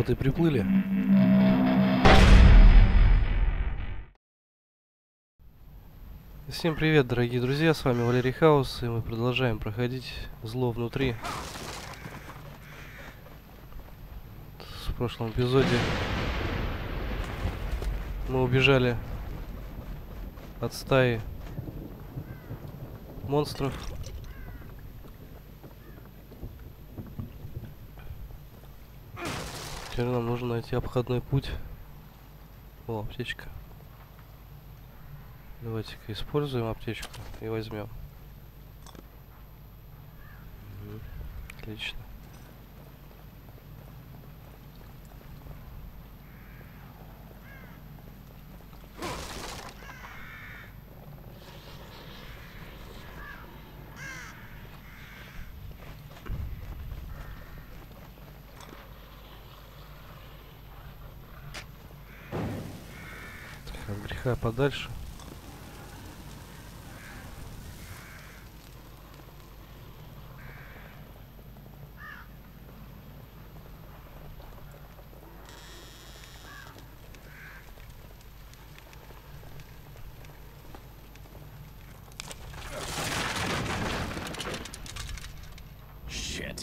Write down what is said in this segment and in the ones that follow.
Вот и приплыли. Всем привет, дорогие друзья, с вами Валерий Хаус, и мы продолжаем проходить зло внутри. В прошлом эпизоде мы убежали от стаи монстров. Теперь нам нужно найти обходной путь. О, аптечка. Давайте-ка используем аптечку и возьмем. Отлично. Греха подальше.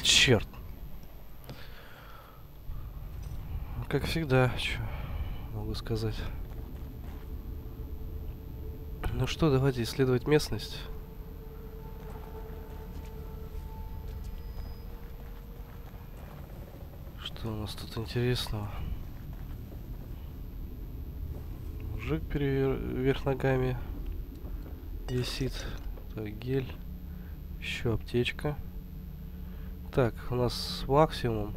Черт. Как всегда, что могу сказать. Что, давайте исследовать местность. Что у нас тут интересного? Мужик вверх ногами висит. Так, гель. Еще аптечка. Так, у нас максимум.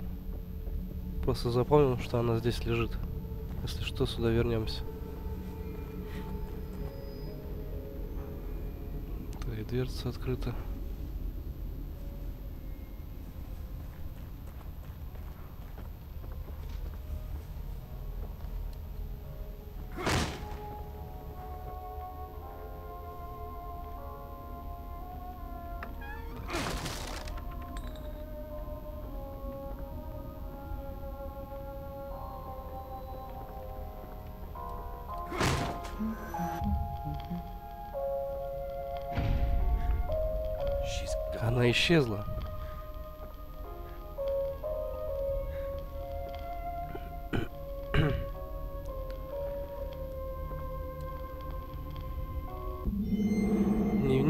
Просто запомним, что она здесь лежит. Если что, сюда вернемся. И дверца открыта.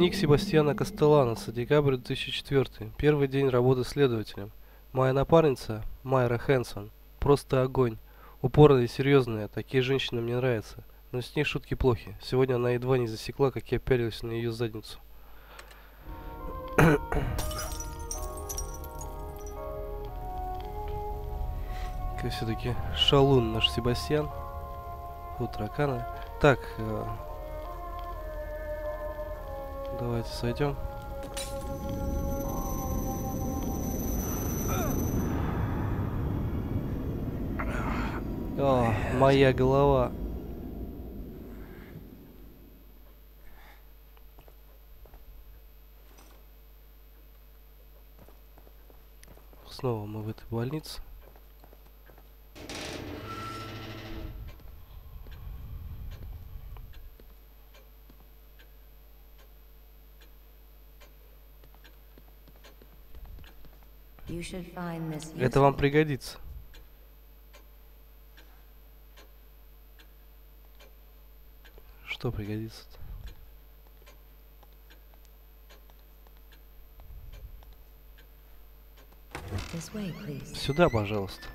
Дневник Себастьяна Кастеланоса, декабрь 2004. Первый день работы следователем. Моя напарница, Майра Хэнсон, просто огонь. Упорная и серьезная, такие женщины мне нравятся. Но с ней шутки плохи. Сегодня она едва не засекла, как я пялился на ее задницу. все-таки шалун наш Себастьян. Вот тараканы. Так, э, давайте сойдем. О, моя голова. Снова мы в этой больнице. Это вам пригодится. Что пригодится-то? Сюда, пожалуйста.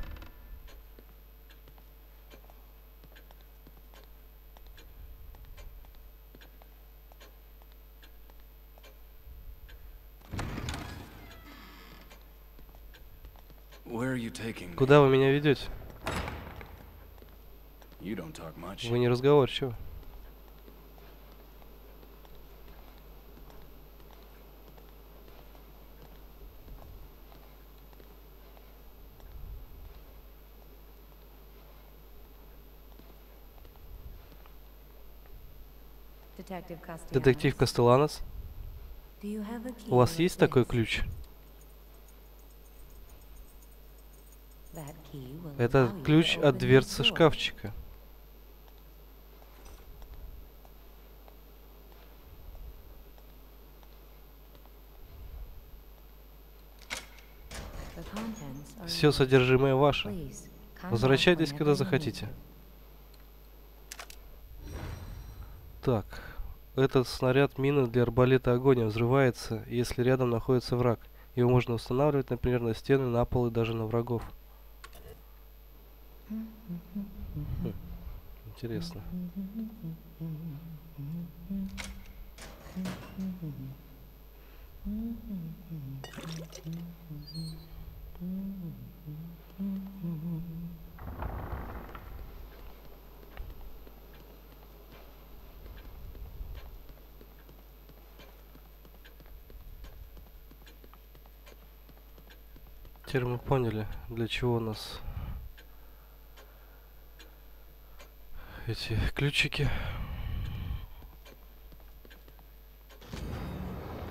Куда вы меня ведете? Вы не разговорчивы. Детектив Кастеланос, у вас есть такой ключ? Это to ключ от дверцы шкафчика. Все содержимое ваше. Возвращайтесь, когда захотите. Так, этот снаряд мины для арбалета огонь взрывается, если рядом находится враг. Его можно устанавливать, например, на стены, на пол и даже на врагов. Интересно. Теперь мы поняли, для чего у нас эти ключики.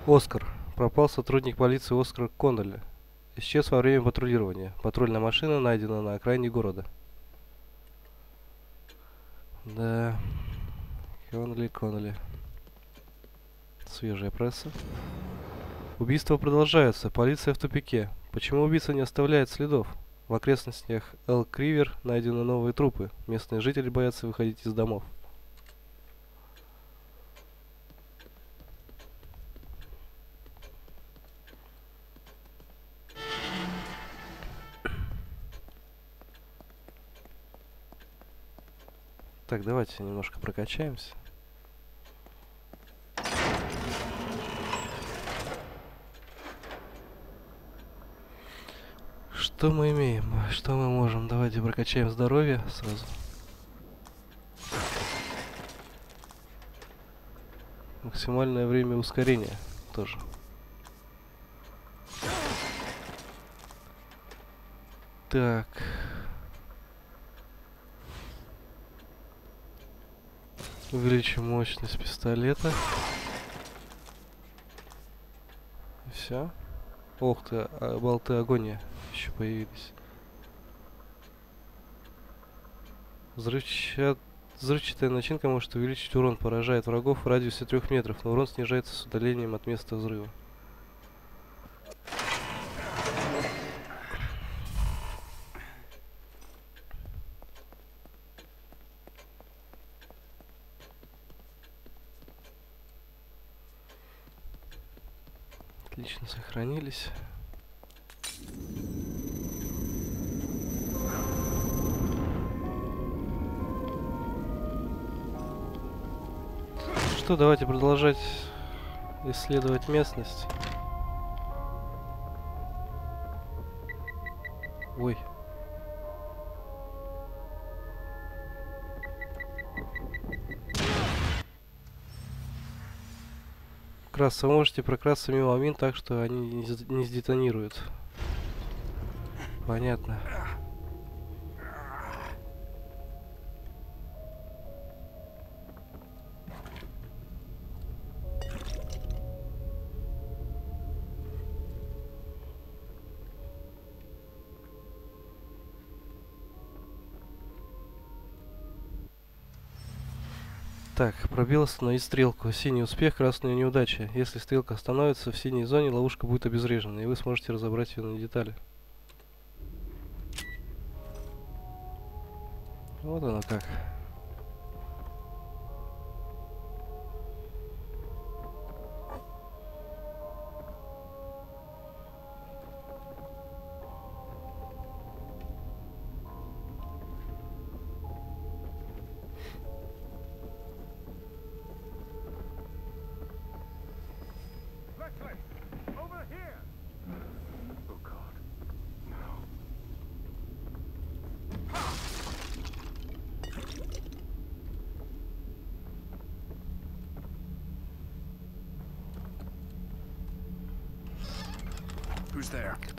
Оскар. Пропал сотрудник полиции Оскар Коннелли. Исчез во время патрулирования. Патрульная машина найдена на окраине города. Да. Коннелли, Коннелли. Свежая пресса. Убийства продолжаются. Полиция в тупике. Почему убийца не оставляет следов? В окрестностях Эл-Кривер найдены новые трупы. Местные жители боятся выходить из домов. Так, давайте немножко прокачаемся. Что мы имеем? Что мы можем? Давайте прокачаем здоровье сразу. Максимальное время ускорения тоже. Так. Увеличим мощность пистолета. Все. Ох ты, а, болты агония появились. Взрывчат... Взрывчатая начинка может увеличить урон, поражает врагов в радиусе 3 метров, но урон снижается с удалением от места взрыва. Отлично сохранились. Что, давайте продолжать исследовать местность. Ой. Краса, вы можете прокрасться мимо мин так, что они не не сдетонируют. Понятно. Так, пробил остановить стрелку. Синий успех, красная неудача. Если стрелка остановится в синей зоне, ловушка будет обезврежена, и вы сможете разобрать ее на детали. Вот оно как.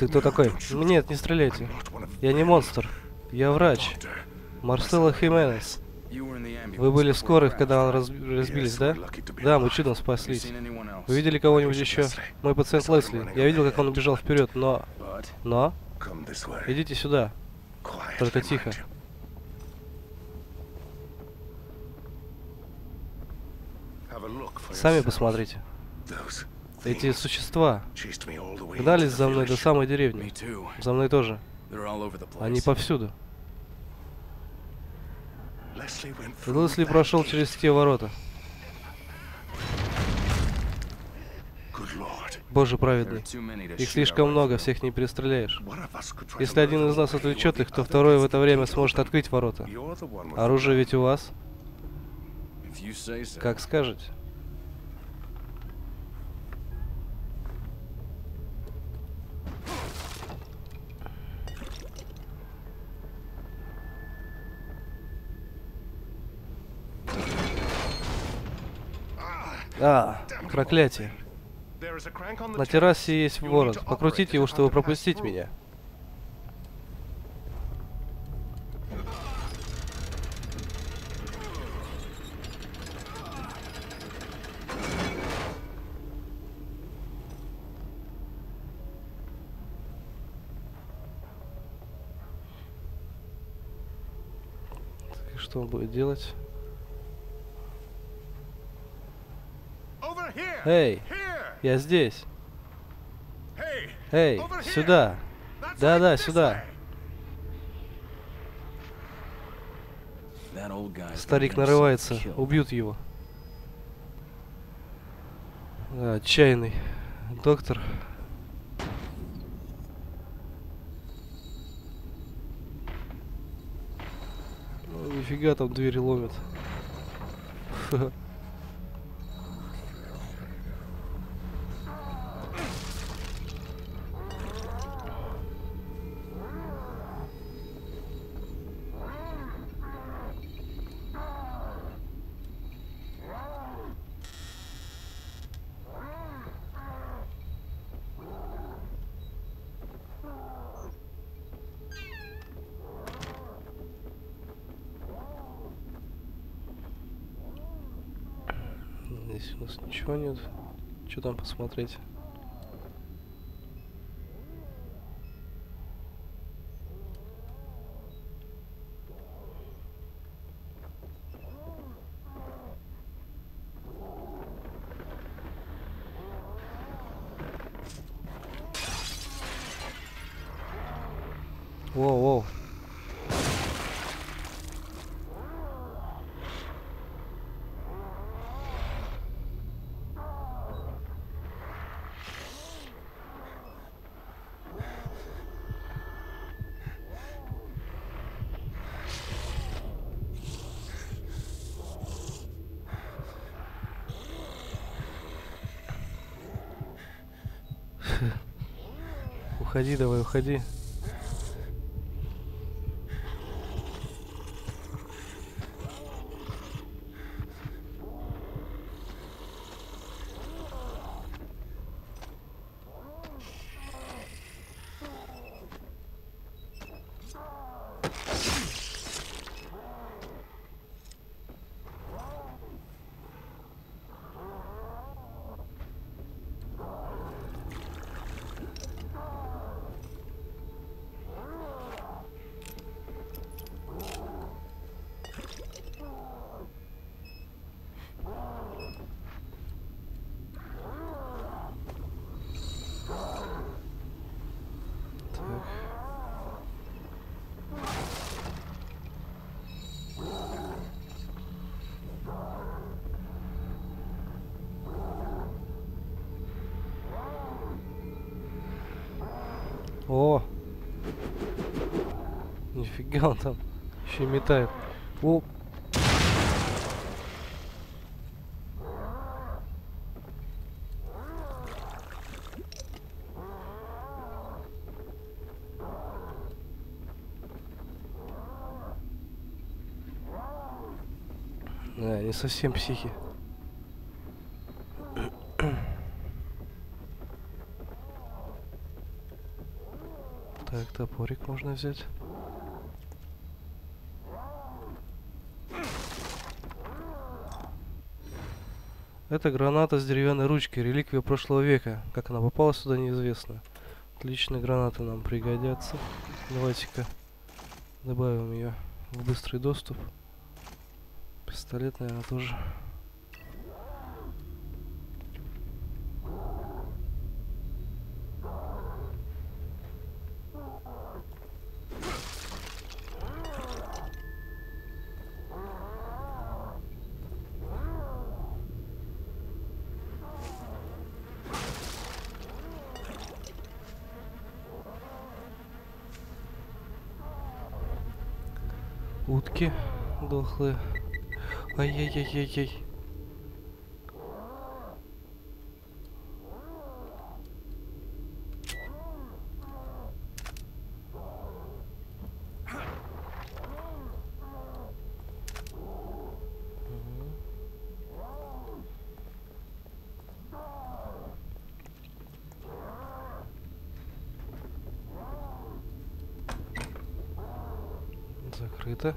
Ты кто такой? Нет, не стреляйте. Я не монстр. Я врач. Марсело Хименес. Вы были в the когда он раз- разбились, да? Да, мы чудом спаслись. Вы видели кого-нибудь еще? Мой пациент Лесли. Я видел, как он убежал вперед, но... Но... Идите сюда. Только тихо. Сами посмотрите. Эти существа гнались за мной до самой деревни. За мной тоже. Они повсюду. Лесли прошел через те ворота. Боже праведный. Их слишком много, всех не перестреляешь. Если один из нас отвлечет их, то второй в это время сможет открыть ворота. Оружие ведь у вас, как скажете. А, проклятие. На террасе есть ворот. Покрутите его, чтобы пропустить меня. Что он будет делать? Эй, я здесь. Эй, сюда. Да-да, сюда. Старик нарывается. Убьют его. Да, отчаянный. Доктор. Ну, нифига там двери ломят. Здесь у нас ничего нет. Что там посмотреть? Воу, воу. Уходи, давай, уходи. Так. О! Нифига он там еще метает. О! Да, не совсем психи. Так, топорик можно взять. Это граната с деревянной ручкой, реликвия прошлого века. Как она попала сюда, неизвестно. Отличные гранаты нам пригодятся. Давайте-ка Добавим ее в быстрый доступ. Пистолет, наверное, тоже. Дохлые. Ай-яй-яй-яй-яй. Закрыто.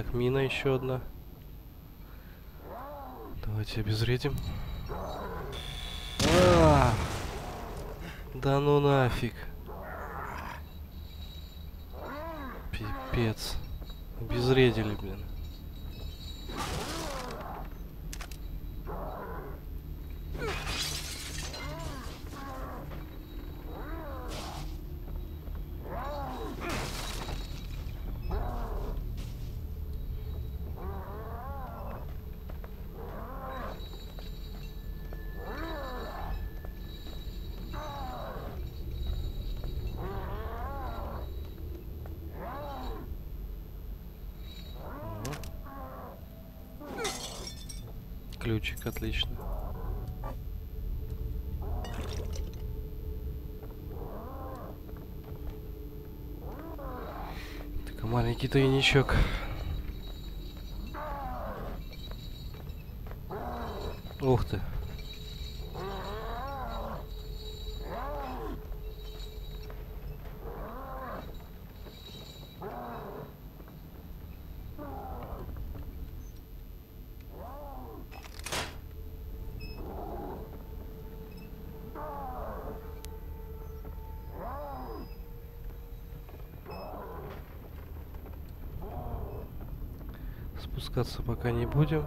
Так, мина еще одна. Давайте обезвредим. А! Да ну нафиг. Пипец. Обезвредили, блин. Тайничок. Спускаться пока не будем.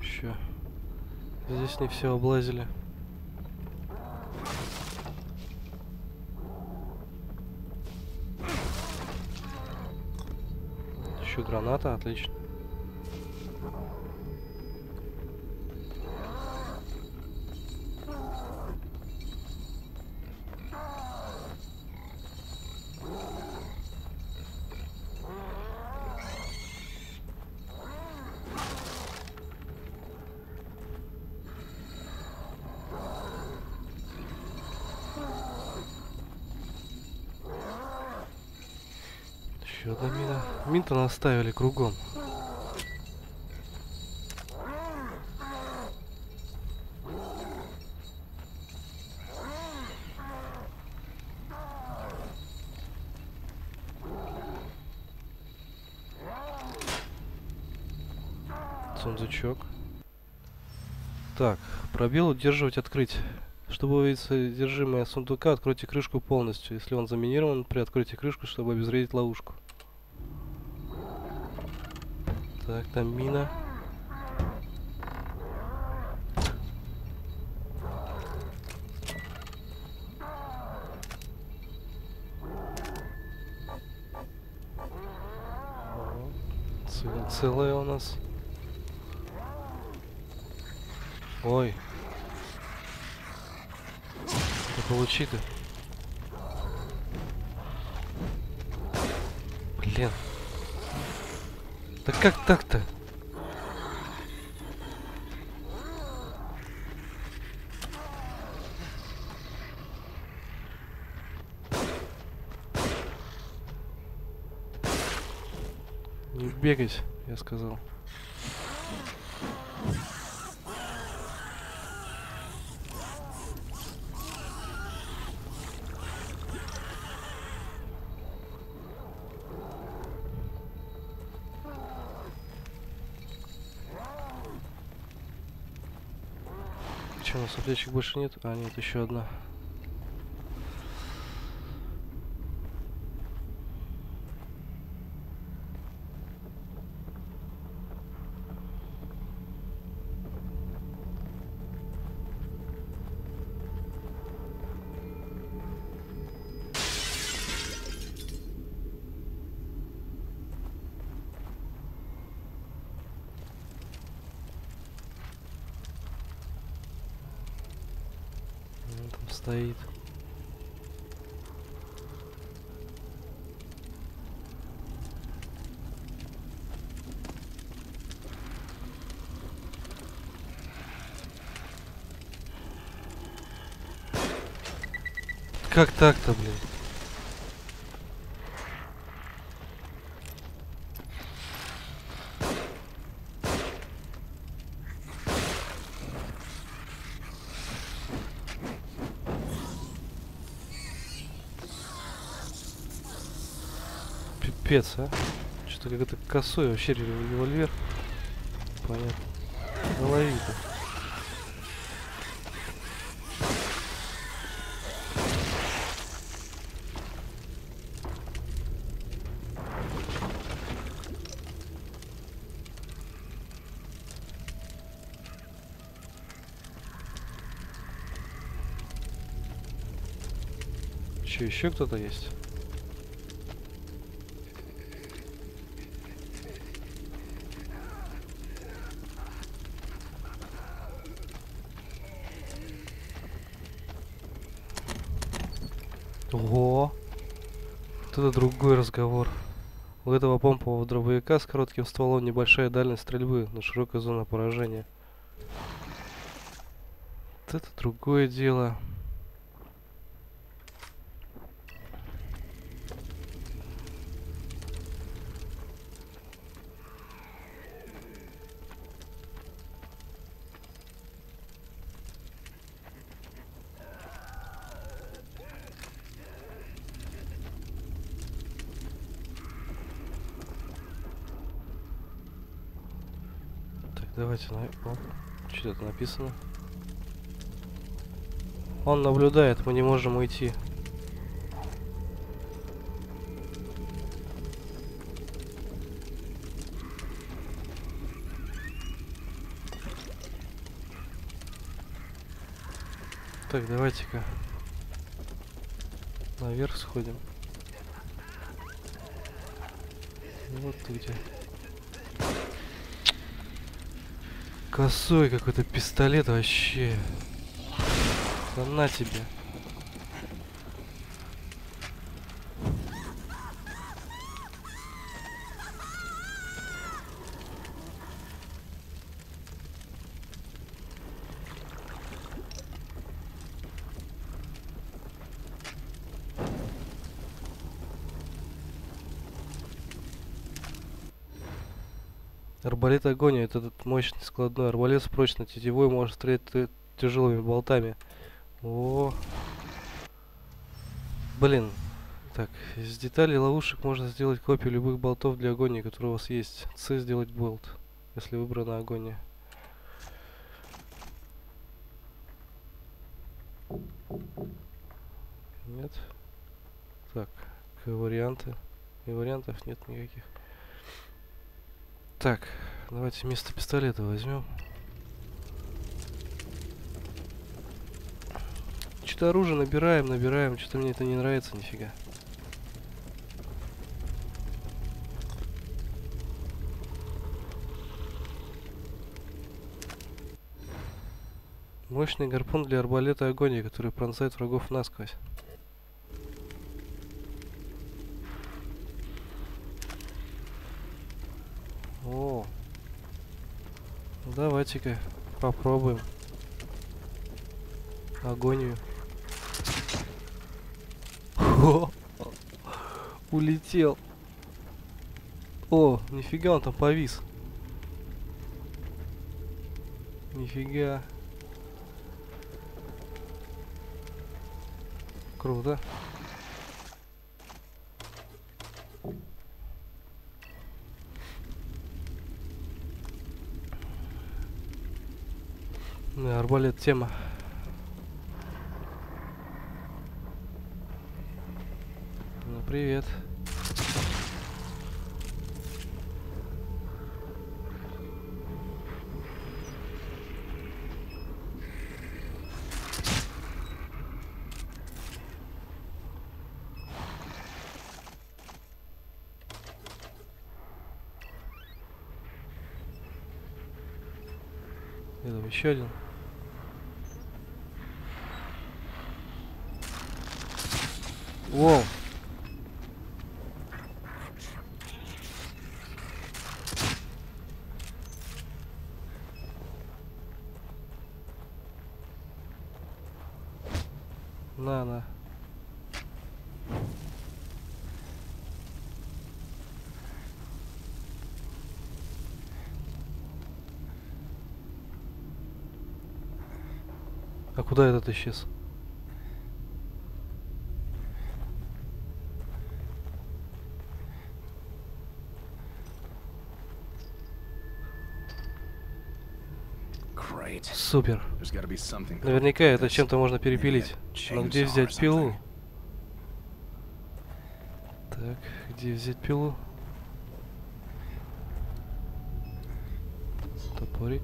Еще. Здесь не все облазили. Еще граната, отлично. Мин-то наставили кругом. Сундучок. Так, пробел удерживать открыть. Чтобы увидеть содержимое сундука, откройте крышку полностью. Если он заминирован, приоткройте крышку, чтобы обезвредить ловушку. Так, там мина. Целая у нас. Ой. Получи ты. Блин. Да как так-то? Не бегать, я сказал. Че, у нас аптечек больше нет? А, нет, еще одна. Как так-то, блин? Пипец, а? Что-то как-то косой вообще револ- револьвер. Понятно. Ну еще кто-то есть? Ого! Вот это другой разговор. У этого помпового дробовика с коротким стволом небольшая дальность стрельбы, но широкая зона поражения. Вот это другое дело. Так, давайте на... Что это написано? Он наблюдает, мы не можем уйти. Так, давайте-ка наверх сходим. Вот ты где. Косой какой-то пистолет вообще. На тебе. Арбалет огонь, это этот мощный складной арбалет с прочной тетивой может стрелять тяжелыми болтами. О, блин. Так, из деталей ловушек можно сделать копию любых болтов для агонии, которые у вас есть. С сделать болт, если выбрана агония. Нет. Так, варианты. И вариантов нет никаких. Так, давайте вместо пистолета возьмем. Что-то оружие набираем, набираем. Что-то мне это не нравится нифига. Мощный гарпун для арбалета агонии, который пронзает врагов насквозь. О, ну давайте-ка попробуем агонию. О, улетел. О, нифига он там повис. Нифига. Круто. Арбалет тема. Ну, привет. Это еще один. Воу. На, на. А куда этот исчез? Супер. Наверняка это чем-то можно перепилить. Но где взять пилу? Так, где взять пилу? Топорик.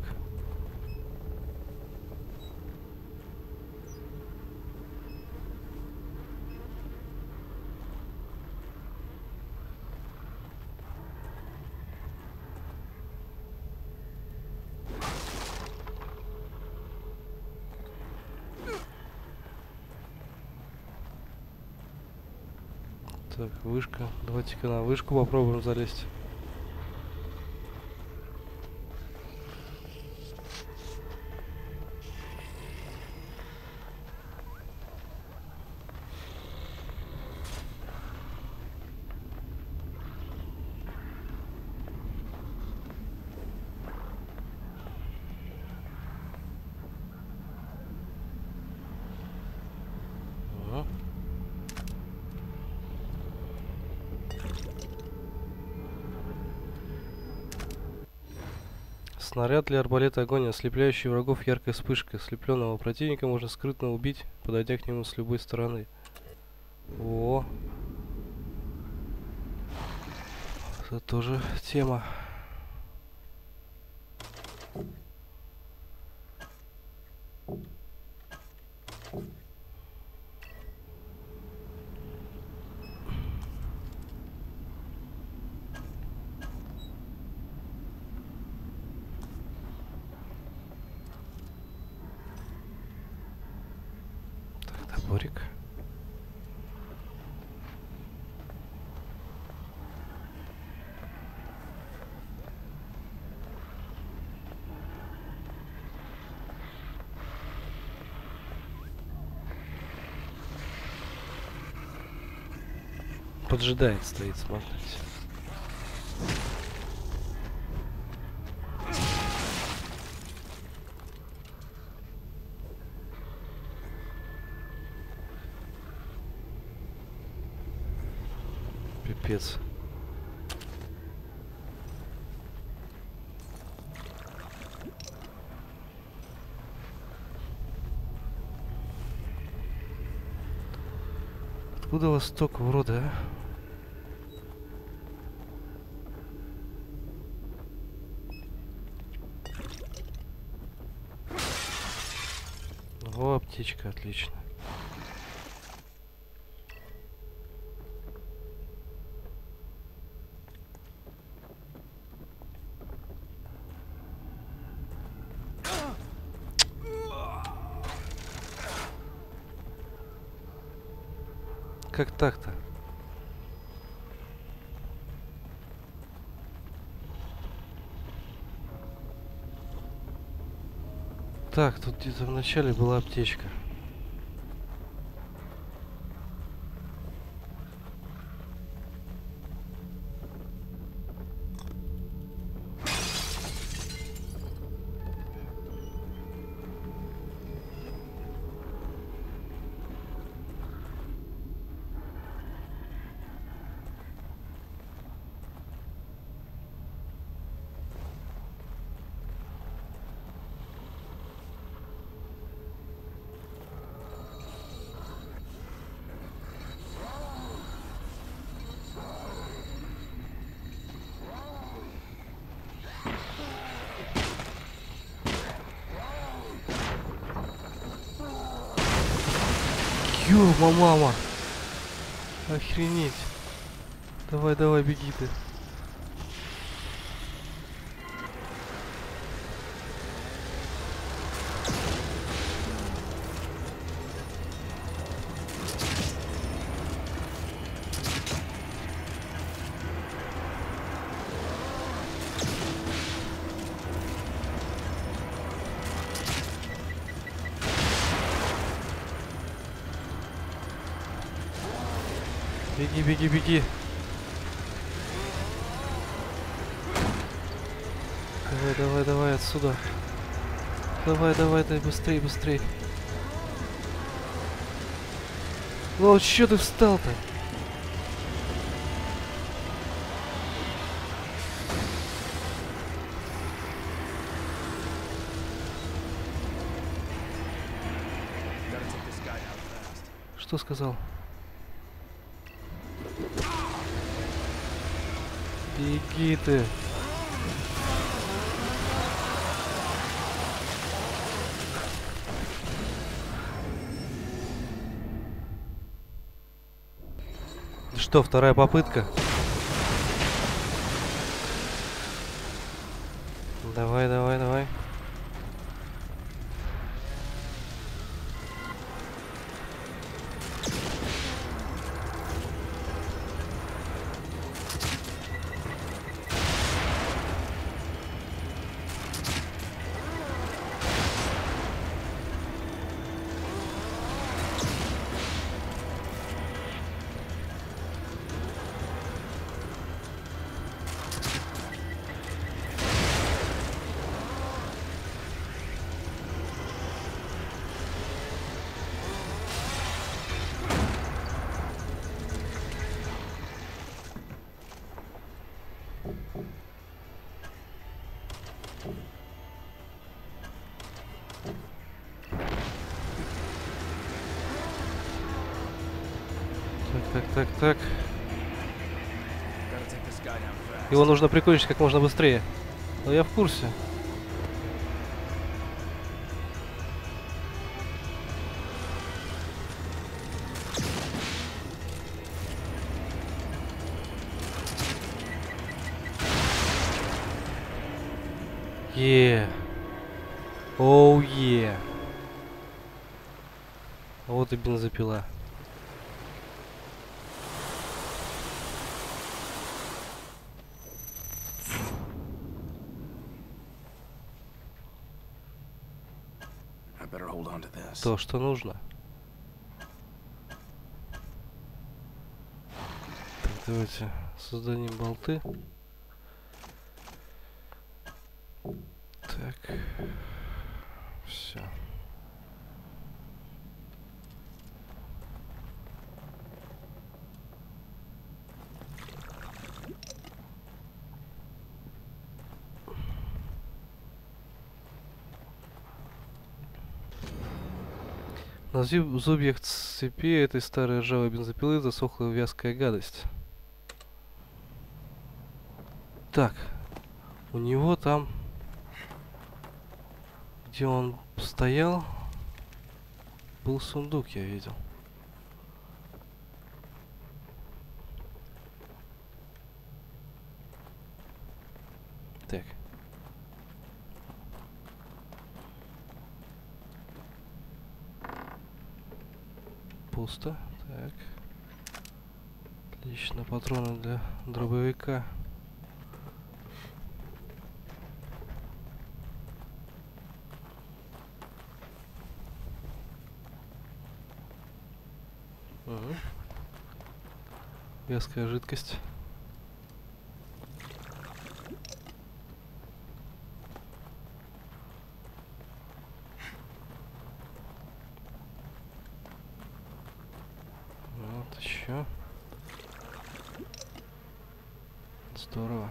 Так, вышка. Давайте-ка на вышку попробуем залезть. Снаряд для арбалета огонь, ослепляющий врагов яркой вспышкой. Ослепленного противника можно скрытно убить, подойдя к нему с любой стороны. О, это тоже тема. Так, топорик. Поджидает, стоит, смотрите. Пипец. Откуда у вас столько урода, а? О, аптечка, отлично. Как так-то? Так, тут где-то в начале была аптечка. Мама. Охренеть. Давай, давай, беги ты. Беги, беги, беги. Давай, давай, давай отсюда. Давай, давай, дай быстрей, быстрей. Ну, чё ты встал-то? Что сказал? Ты. Что, вторая попытка? Down fast. Его нужно прикончить как можно быстрее. Но я в курсе. Е. Оу е. Вот и бензопила. То, что нужно. Так, давайте создадим болты. Так. Все. На зуб- зубьях цепи этой старой ржавой бензопилы засохла вязкая гадость. Так, у него там, где он стоял, был сундук, я видел. Так. Пусто. Так. Отлично, патроны для дробовика. Мгм. Веская жидкость. Вот еще. Здорово.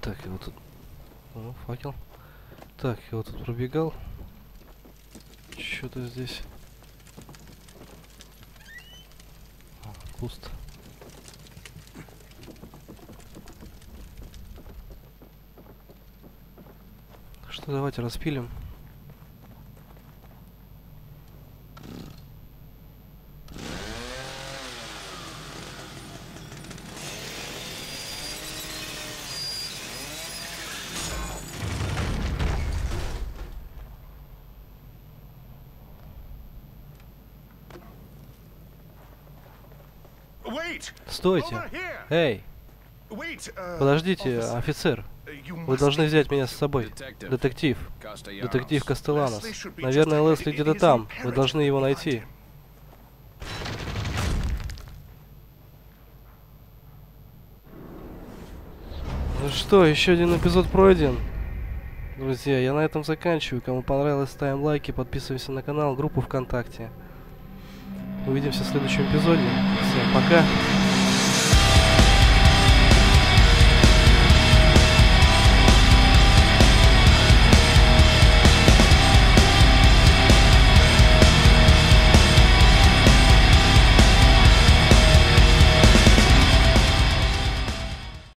Так, я вот тут... О, факел. Так, я вот тут пробегал. Что-то здесь... А, пусто. Что, давайте распилим. Стойте! Эй, uh, подождите, офицер. you Вы должны взять меня с собой. Детектив. Детектив Кастеланос. Наверное, Лесли где-то там. Вы должны его найти. Ну что, еще один эпизод пройден. Друзья, я на этом заканчиваю. Кому понравилось, ставим лайки, подписываемся на канал, группу ВКонтакте. Увидимся в следующем эпизоде. Всем пока.